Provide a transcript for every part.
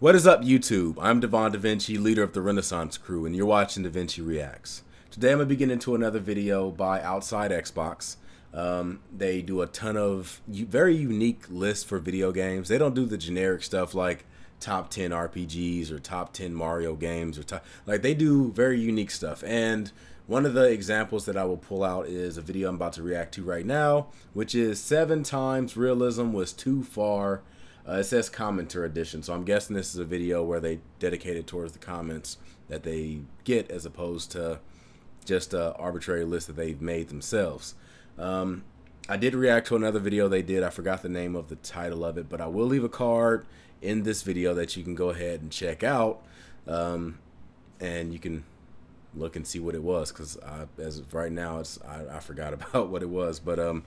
What is up, YouTube? I'm Devon DaVinci, leader of the Renaissance Crew, and you're watching DaVinci Reacts. Today I'm going to be getting into another video by Outside Xbox. Um, they do a ton of very unique lists for video games. They don't do the generic stuff like top 10 RPGs or top 10 Mario games or top, like they do very unique stuff. And one of the examples that I will pull out is a video I'm about to react to right now, which is seven times realism was too far uh, it says commenter edition, so I'm guessing this is a video where they dedicated towards the comments that they get as opposed to just a arbitrary list that they've made themselves. Um, I did react to another video they did. I forgot the name of the title of it, but I will leave a card in this video that you can go ahead and check out. Um, and you can look and see what it was because as of right now, it's I, I forgot about what it was. But um,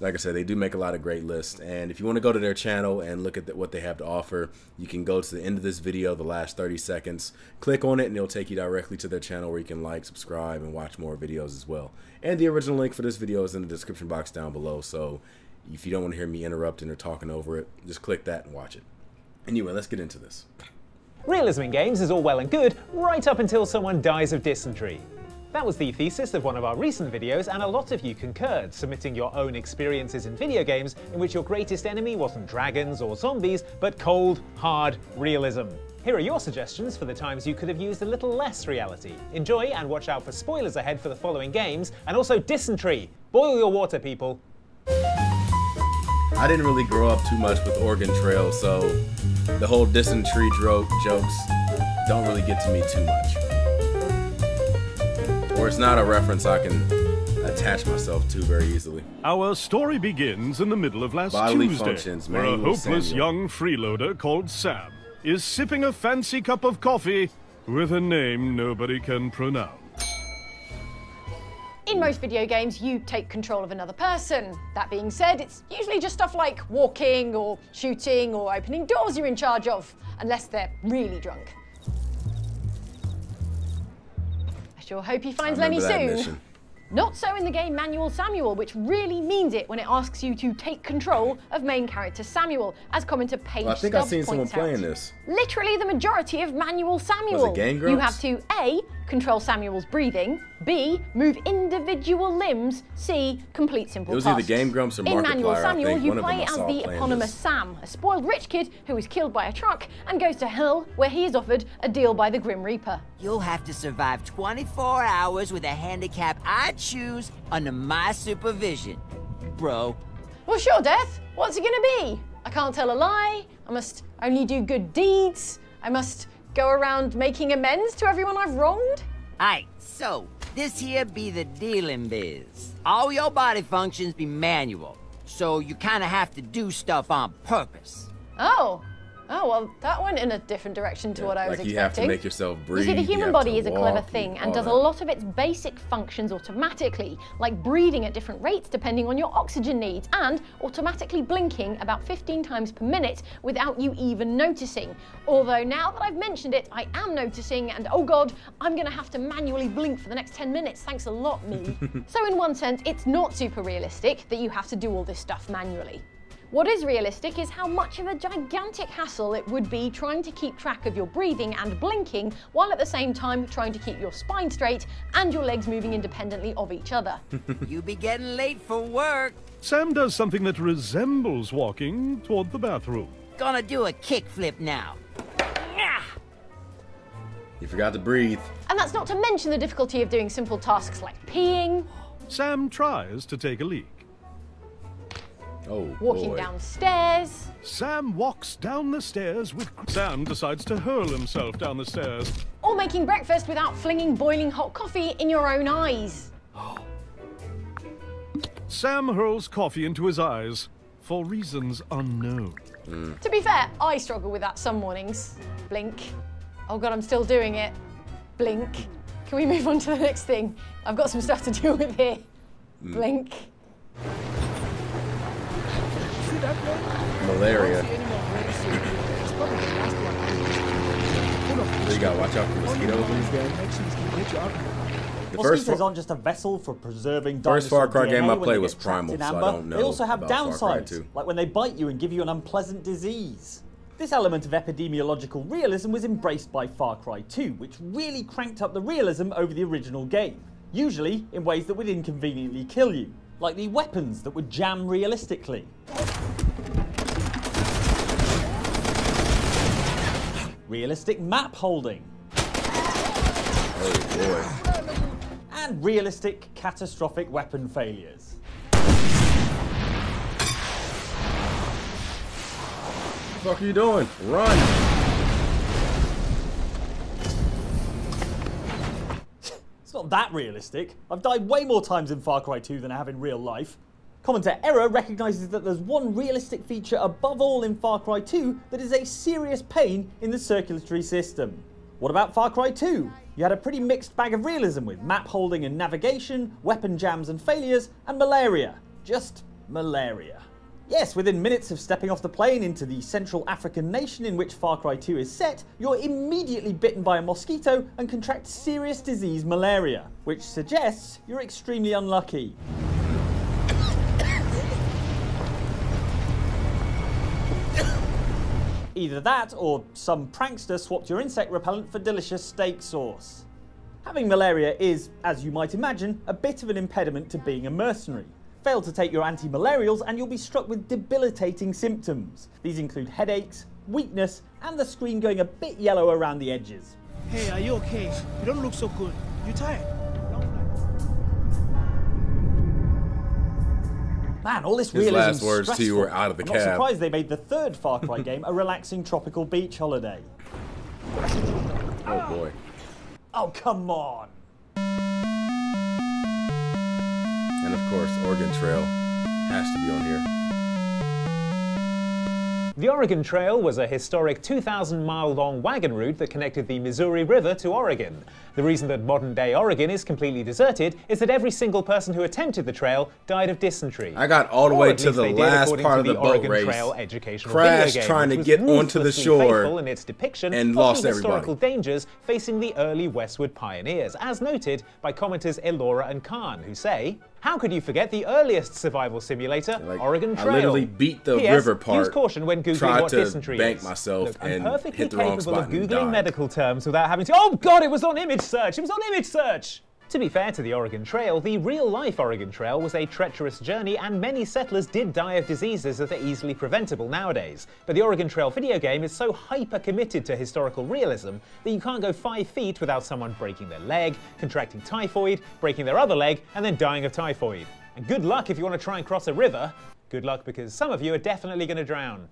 like I said, they do make a lot of great lists. And if you want to go to their channel and look at the, what they have to offer, you can go to the end of this video, the last 30 seconds, click on it, and it'll take you directly to their channel where you can like, subscribe, and watch more videos as well. And the original link for this video is in the description box down below. So if you don't want to hear me interrupting or talking over it, just click that and watch it. Anyway, let's get into this. Realism in games is all well and good, right up until someone dies of dysentery. That was the thesis of one of our recent videos, and a lot of you concurred, submitting your own experiences in video games in which your greatest enemy wasn't dragons or zombies, but cold, hard realism. Here are your suggestions for the times you could have used a little less reality. Enjoy and watch out for spoilers ahead for the following games, and also dysentery. Boil your water, people. I didn't really grow up too much with Oregon Trail, so the whole dysentery joke jokes don't really get to me too much or it's not a reference I can attach myself to very easily. Our story begins in the middle of last Bodily Tuesday, functions, where a hopeless Samuel. young freeloader called Sam is sipping a fancy cup of coffee with a name nobody can pronounce. In most video games, you take control of another person. That being said, it's usually just stuff like walking or shooting or opening doors you're in charge of, unless they're really drunk. Sure hope he finds Lenny soon. Mission. Not so in the game Manual Samuel, which really means it when it asks you to take control of main character Samuel, as commenter Paige well, I think I've seen someone out. playing this. Literally the majority of Manual Samuel. you have to A, control Samuel's breathing, B, move individual limbs, C, complete simple tasks. It was either Game Grumps or Markiplier, In Manual Samuel, you play as the eponymous. Sam, a spoiled rich kid who is killed by a truck and goes to hell where he is offered a deal by the Grim Reaper. You'll have to survive 24 hours with a handicap I choose under my supervision, bro. Well, sure, Death. What's it gonna be? I can't tell a lie. I must only do good deeds. I must go around making amends to everyone I've wronged? Aight, so, this here be the dealing biz. All your body functions be manual, so you kinda have to do stuff on purpose. Oh, Oh, well, that went in a different direction to yeah, what I was like expecting. you have to make yourself breathe. You see, the human body is a clever thing and does that. a lot of its basic functions automatically, like breathing at different rates depending on your oxygen needs, and automatically blinking about 15 times per minute without you even noticing. Although now that I've mentioned it, I am noticing, and oh god, I'm gonna have to manually blink for the next 10 minutes. Thanks a lot, me. so in one sense, it's not super realistic that you have to do all this stuff manually. What is realistic is how much of a gigantic hassle it would be trying to keep track of your breathing and blinking while at the same time trying to keep your spine straight and your legs moving independently of each other. you be getting late for work. Sam does something that resembles walking toward the bathroom. Gonna do a kickflip now. You forgot to breathe. And that's not to mention the difficulty of doing simple tasks like peeing. Sam tries to take a leak. Oh, Walking boy. downstairs. Sam walks down the stairs with... Sam decides to hurl himself down the stairs. Or making breakfast without flinging boiling hot coffee in your own eyes. Sam hurls coffee into his eyes for reasons unknown. Mm. To be fair, I struggle with that some mornings. Blink. Oh god, I'm still doing it. Blink. Can we move on to the next thing? I've got some stuff to deal with here. Mm. Blink. Malaria. So you gotta watch out for mosquitoes in this game. The first Mosquitoes aren't just a vessel for preserving First Far Cry game I played was Primal, so I don't know They also have downsides, like when they bite you and give you an unpleasant disease. This element of epidemiological realism was embraced by Far Cry 2, which really cranked up the realism over the original game, usually in ways that would inconveniently kill you, like the weapons that would jam realistically. Realistic map holding. Oh boy. And realistic catastrophic weapon failures. What The fuck are you doing? Run! It's not that realistic. I've died way more times in Far Cry 2 than I have in real life. Commenter Error recognises that there's one realistic feature above all in Far Cry 2 that is a serious pain in the circulatory system. What about Far Cry 2? You had a pretty mixed bag of realism with map holding and navigation, weapon jams and failures, and malaria. Just malaria. Yes, within minutes of stepping off the plane into the Central African nation in which Far Cry 2 is set, you're immediately bitten by a mosquito and contract serious disease malaria, which suggests you're extremely unlucky. Either that, or some prankster swapped your insect repellent for delicious steak sauce. Having malaria is, as you might imagine, a bit of an impediment to being a mercenary. Fail to take your anti-malarials and you'll be struck with debilitating symptoms. These include headaches, weakness, and the screen going a bit yellow around the edges. Hey, are you okay? You don't look so good. You tired? Man, all this His realism last words to you were out of the I'm cab. not surprised they made the third Far Cry game a relaxing tropical beach holiday. Oh boy. Oh, come on. And of course, Oregon Trail has to be on here. The Oregon Trail was a historic 2,000 mile long wagon route that connected the Missouri River to Oregon. The reason that modern day Oregon is completely deserted is that every single person who attempted the trail died of dysentery. I got all the way to the last part of the boat Oregon race, Trail educational crashed video game, trying to get onto the shore in its depiction and lost the historical everybody. dangers facing the early westward pioneers, as noted by commenters Elora and Khan, who say, "How could you forget the earliest survival simulator, Like, Oregon I literally beat the P.S. river Use part, caution when googling tried what to dysentery bank is. myself Look, I'm and perfectly hit the wrong capable spot of googling medical terms without having to. Oh God! It was on image search. It was on image search. To be fair to the Oregon Trail, the real life Oregon Trail was a treacherous journey, and many settlers did die of diseases that are easily preventable nowadays. But the Oregon Trail video game is so hyper committed to historical realism that you can't go five feet without someone breaking their leg, contracting typhoid, breaking their other leg, and then dying of typhoid. And good luck if you want to try and cross a river. Good luck because some of you are definitely going to drown.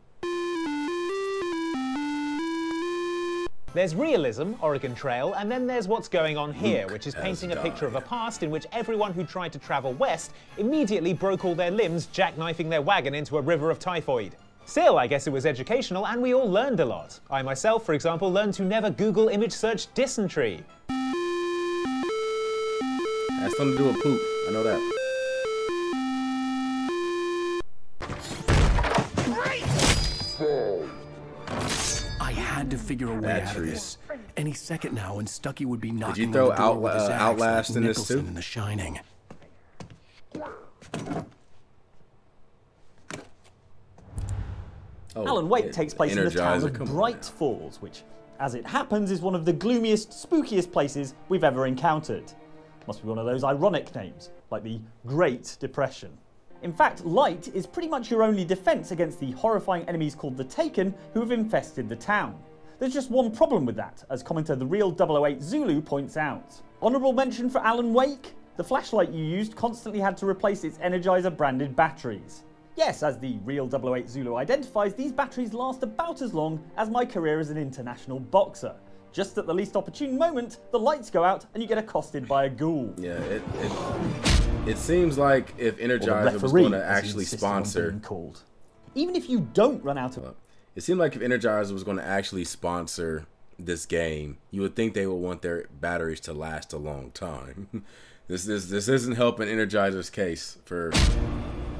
There's realism, Oregon Trail, and then there's what's going on here, Luke which is painting a picture of a past in which everyone who tried to travel west immediately broke all their limbs jackknifing their wagon into a river of typhoid. Still, I guess it was educational and we all learned a lot. I myself, for example, learned to never Google image search dysentery. Has something to do with poop. I know that. Figure a way out of this. Any second now, and Stucky would be knocking throw on the door Out- with his uh, Outlast like in this Nicholson too? in The Shining. Oh, Alan Wake it- takes place in the town of Bright now. Falls, which, as it happens, is one of the gloomiest, spookiest places we've ever encountered. Must be one of those ironic names, like the Great Depression. In fact, light is pretty much your only defense against the horrifying enemies called the Taken who have infested the town. There's just one problem with that, as commenter The Real 008 Zulu points out. Honourable mention for Alan Wake? The flashlight you used constantly had to replace its Energizer branded batteries. Yes, as the real 008 Zulu identifies, these batteries last about as long as my career as an international boxer. Just at the least opportune moment, the lights go out and you get accosted by a ghoul. Yeah, it, it it seems like if Energizer was going to actually sponsor. Even if you don't run out of it seemed like if Energizer was going to actually sponsor this game, you would think they would want their batteries to last a long time. this this this isn't helping Energizer's case for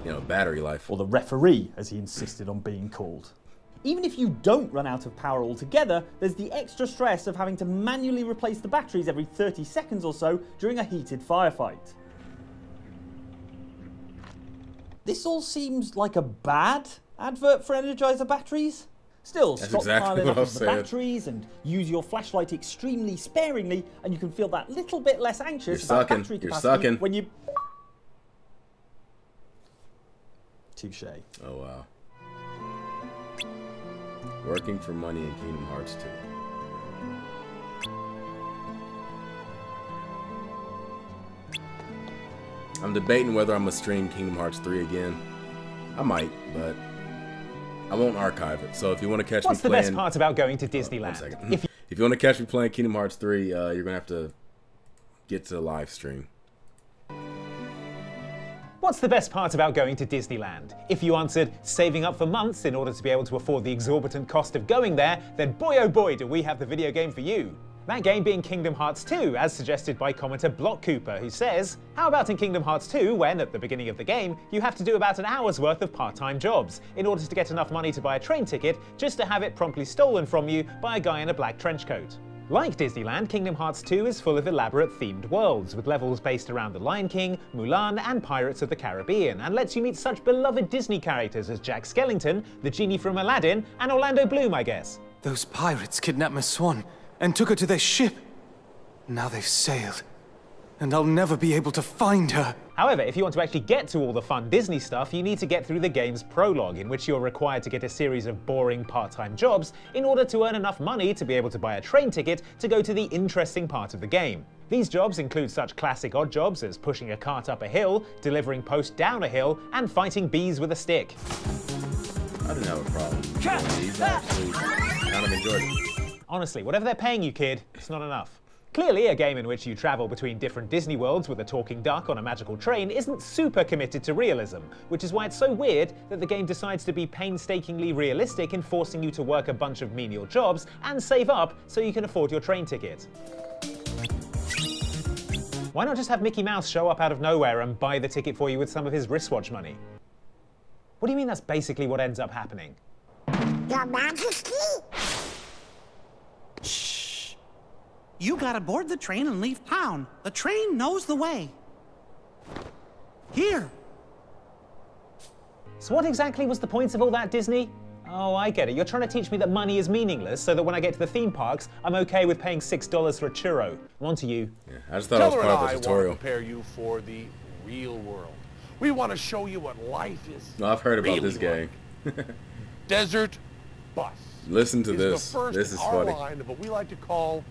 you know battery life. or the referee, as he insisted on being called. Even if you don't run out of power altogether, there's the extra stress of having to manually replace the batteries every 30 seconds or so during a heated firefight. This all seems like a bad advert for Energizer batteries. Still, That's stockpile exactly what of the batteries and use your flashlight extremely sparingly, and you can feel that little bit less anxious You're about sucking. battery You're capacity sucking. when you. Touche. Oh wow. Working for money in Kingdom Hearts 2. I'm debating whether I'm gonna stream Kingdom Hearts 3 again. I might, but I won't archive it. So if you want to catch What's me playing... What's the best part about going to One Disneyland? second. If If you want to catch me playing Kingdom Hearts 3, uh, you're gonna have to get to the live stream. What's the best part about going to Disneyland? If you answered saving up for months in order to be able to afford the exorbitant cost of going there, then boy oh boy do we have the video game for you. That game being Kingdom Hearts 2, as suggested by commenter Block Cooper, who says, How about in Kingdom Hearts 2, when, at the beginning of the game, you have to do about an hour's worth of part time jobs in order to get enough money to buy a train ticket just to have it promptly stolen from you by a guy in a black trench coat? Like Disneyland, Kingdom Hearts 2 is full of elaborate themed worlds, with levels based around The Lion King, Mulan, and Pirates of the Caribbean, and lets you meet such beloved Disney characters as Jack Skellington, the genie from Aladdin, and Orlando Bloom, I guess. Those pirates kidnapped Miss Swan and took her to their ship. Now they've sailed, and I'll never be able to find her. However, if you want to actually get to all the fun Disney stuff, you need to get through the game's prologue, in which you're required to get a series of boring part time jobs in order to earn enough money to be able to buy a train ticket to go to the interesting part of the game. These jobs include such classic odd jobs as pushing a cart up a hill, delivering post down a hill, and fighting bees with a stick. I didn't have a problem. doing these. I actually kind of enjoyed it. Honestly, whatever they're paying you, kid, it's not enough. Clearly, a game in which you travel between different Disney worlds with a talking duck on a magical train isn't super committed to realism, which is why it's so weird that the game decides to be painstakingly realistic in forcing you to work a bunch of menial jobs and save up so you can afford your train ticket. Why not just have Mickey Mouse show up out of nowhere and buy the ticket for you with some of his wristwatch money? What do you mean that's basically what ends up happening? Your Majesty? You gotta board the train and leave town. The train knows the way. Here. So, what exactly was the point of all that, Disney? Oh, I get it. You're trying to teach me that money is meaningless so that when I get to the theme parks, I'm okay with paying $6 for a churro. On to you. Yeah, I just thought it was Teller and part I of the want to tutorial. prepare you for the real world. We want to show you what life is. No, I've heard about really this game. like. Desert Bus. Listen to is this. The first This is funny. line of what we like to call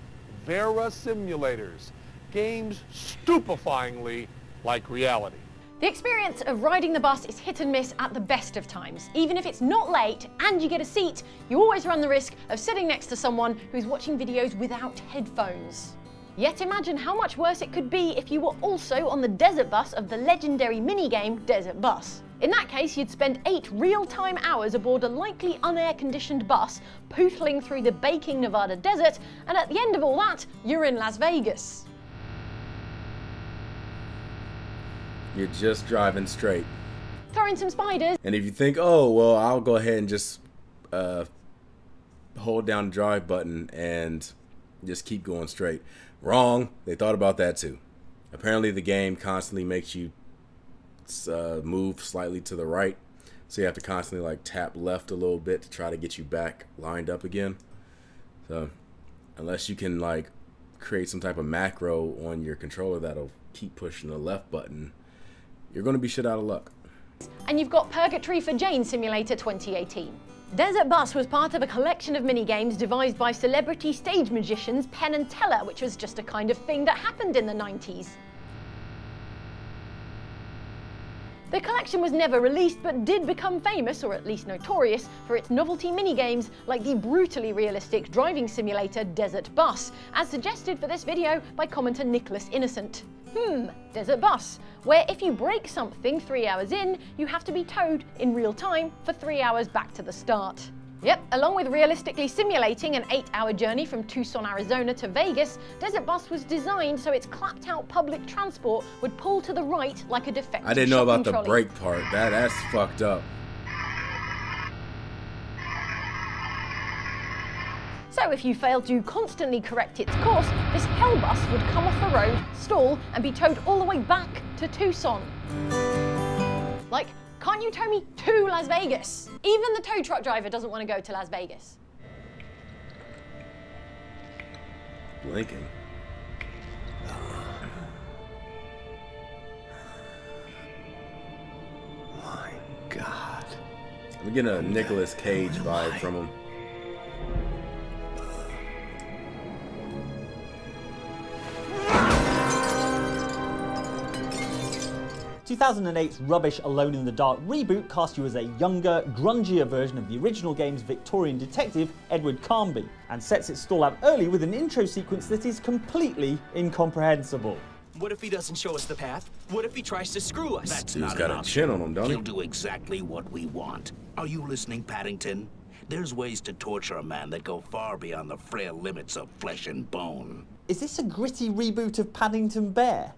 Vera simulators, games stupefyingly like reality. The experience of riding the bus is hit and miss at the best of times. Even if it's not late and you get a seat, you always run the risk of sitting next to someone who's watching videos without headphones. Yet imagine how much worse it could be if you were also on the desert bus of the legendary minigame Desert Bus. In that case, you'd spend eight real-time hours aboard a likely unair-conditioned bus, pootling through the baking Nevada desert, and at the end of all that, you're in Las Vegas. You're just driving straight. Throwing some spiders, And if you think, oh, well, I'll go ahead and just uh, hold down the drive button and just keep going straight. Wrong. They thought about that too. Apparently, the game constantly makes you uh, move slightly to the right. So you have to constantly like tap left a little bit to try to get you back lined up again. So unless you can like create some type of macro on your controller that'll keep pushing the left button, you're going to be shit out of luck. and you've got Purgatory for Jane Simulator 2018. Desert Bus was part of a collection of minigames devised by celebrity stage magicians Penn and Teller, which was just a kind of thing that happened in the 90s. The collection was never released but did become famous, or at least notorious, for its novelty minigames like the brutally realistic driving simulator Desert Bus, as suggested for this video by commenter Nicholas Innocent. Hmm, Desert Bus, where if you break something three hours in, you have to be towed in real time for three hours back to the start. Yep, along with realistically simulating an eight hour journey from Tucson, Arizona to Vegas, Desert Bus was designed so its clapped out public transport would pull to the right like a defective I didn't know about shopping the trolley. brake part. That that's fucked up. So if you failed to constantly correct its course, this hell bus would come off the road, stall, and be towed all the way back to Tucson. Like, Can't you tow me to Las Vegas? Even the tow truck driver doesn't want to go to Las Vegas. Blinking. My God. I'm getting a Nicolas Cage vibe from him. 2008's rubbish Alone in the Dark reboot cast you as a younger, grungier version of the original game's Victorian detective, Edward Carnby, and sets its stall out early with an intro sequence that is completely incomprehensible. What if he doesn't show us the path? What if he tries to screw us? That's He's not got a option. chin on him, don't he? He'll do exactly what we want. Are you listening, Paddington? There's ways to torture a man that go far beyond the frail limits of flesh and bone. Is this a gritty reboot of Paddington Bear?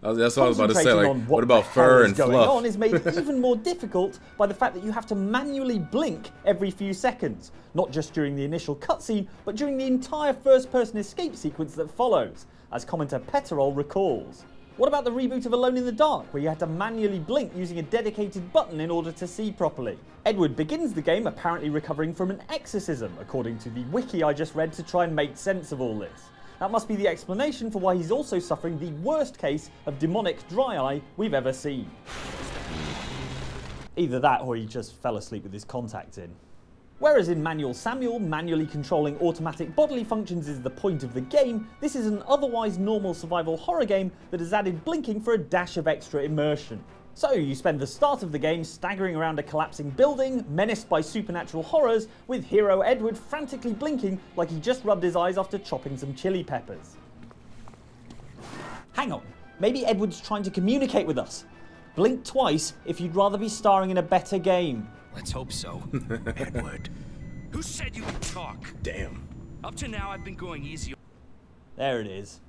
That's what I was about to say. Like, what, what about fur and going fluff? on is made even more difficult by the fact that you have to manually blink every few seconds, not just during the initial cutscene, but during the entire first-person escape sequence that follows, as commenter Peterol recalls. What about the reboot of Alone in the Dark, where you had to manually blink using a dedicated button in order to see properly? Edward begins the game apparently recovering from an exorcism, according to the wiki I just read to try and make sense of all this. That must be the explanation for why he's also suffering the worst case of demonic dry eye we've ever seen. Either that or he just fell asleep with his contacts in. Whereas in Manual Samuel, manually controlling automatic bodily functions is the point of the game, this is an otherwise normal survival horror game that has added blinking for a dash of extra immersion. So you spend the start of the game staggering around a collapsing building, menaced by supernatural horrors, with hero Edward frantically blinking like he just rubbed his eyes after chopping some chili peppers. Hang on, maybe Edward's trying to communicate with us. Blink twice if you'd rather be starring in a better game. Let's hope so. Edward, who said you would talk? Damn. Up to now, I've been going easy. There it is.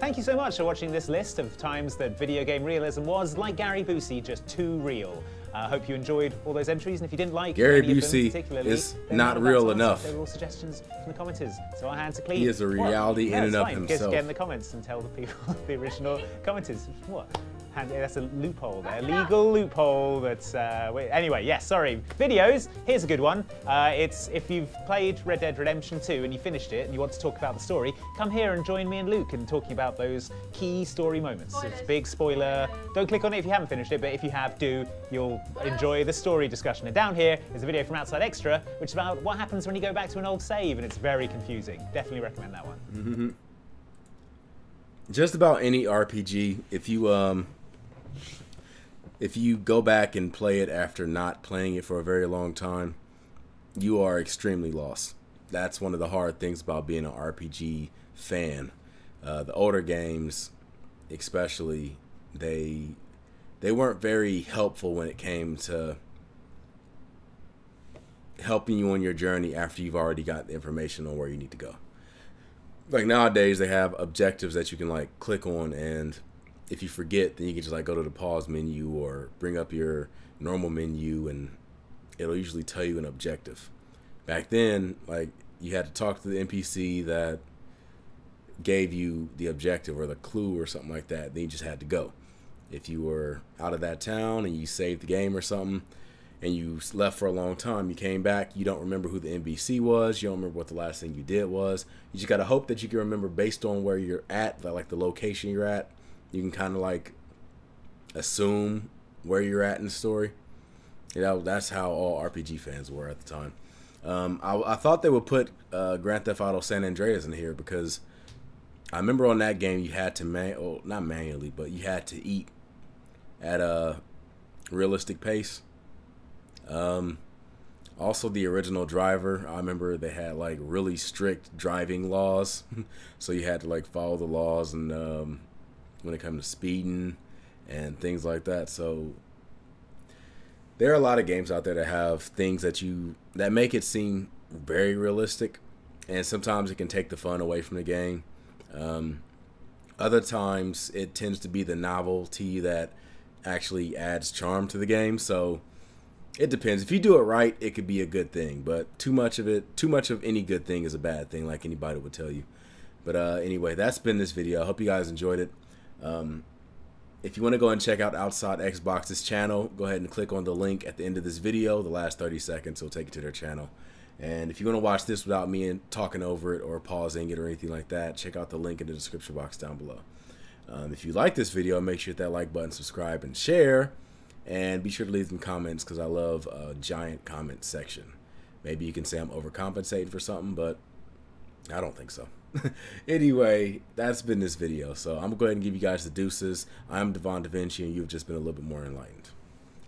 Thank you so much for watching this list of times that video game realism was, like Gary Busey, just too real. I uh, hope you enjoyed all those entries, and if you didn't like Gary any Busey of them is not real enough. They were all suggestions from the commenters, so our hands are clean. He is a reality in and of fine. himself. Just get in the comments and tell the people, the original commenters. What? That's a loophole there, legal loophole. That's uh, anyway. Yes, sorry. Videos. Here's a good one. Uh, it's if you've played Red Dead Redemption 2 and you finished it and you want to talk about the story, come here and join me and Luke in talking about those key story moments. Spoilers. It's a big spoiler. Don't click on it if you haven't finished it, but if you have, do. You'll enjoy the story discussion. And down here is a video from Outside Extra, which is about what happens when you go back to an old save, and it's very confusing. Definitely recommend that one. Mm -hmm. Just about any RPG, if you um if you go back and play it after not playing it for a very long time, you are extremely lost. That's one of the hard things about being an RPG fan. Uh, the older games, especially, they they weren't very helpful when it came to helping you on your journey after you've already got the information on where you need to go. Like nowadays, they have objectives that you can like click on and if you forget, then you can just like go to the pause menu or bring up your normal menu and it'll usually tell you an objective. Back then, like you had to talk to the NPC that gave you the objective or the clue or something like that. Then you just had to go. If you were out of that town and you saved the game or something and you left for a long time, you came back, you don't remember who the NPC was, you don't remember what the last thing you did was. You just got to hope that you can remember based on where you're at, like the location you're at you can kind of like assume where you're at in the story. You know, that's how all RPG fans were at the time. Um, I, I, thought they would put uh, Grand Theft Auto San Andreas in here because I remember on that game you had to man, well, not manually, but you had to eat at a realistic pace. Um, also, the original driver, I remember they had like really strict driving laws, so you had to like follow the laws and um, when it comes to speeding and things like that. So there are a lot of games out there that have things that you that make it seem very realistic, and sometimes it can take the fun away from the game. Um, other times it tends to be the novelty that actually adds charm to the game. So it depends. If you do it right, it could be a good thing. But too much of it, too much of any good thing is a bad thing, like anybody would tell you. But uh, anyway, that's been this video. I hope you guys enjoyed it. Um, if you want to go and check out Outside Xbox's channel, go ahead and click on the link at the end of this video. The last 30 seconds will take you to their channel. And if you want to watch this without me and talking over it or pausing it or anything like that, check out the link in the description box down below. Um, if you like this video, make sure to hit that like button, subscribe, and share. And be sure to leave some comments because I love a giant comment section. Maybe you can say I'm overcompensating for something, but I don't think so. anyway, that's been this video. So I'm going to go ahead and give you guys the deuces. I'm Devon DaVinci, and you've just been a little bit more enlightened.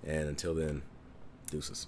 And until then, deuces.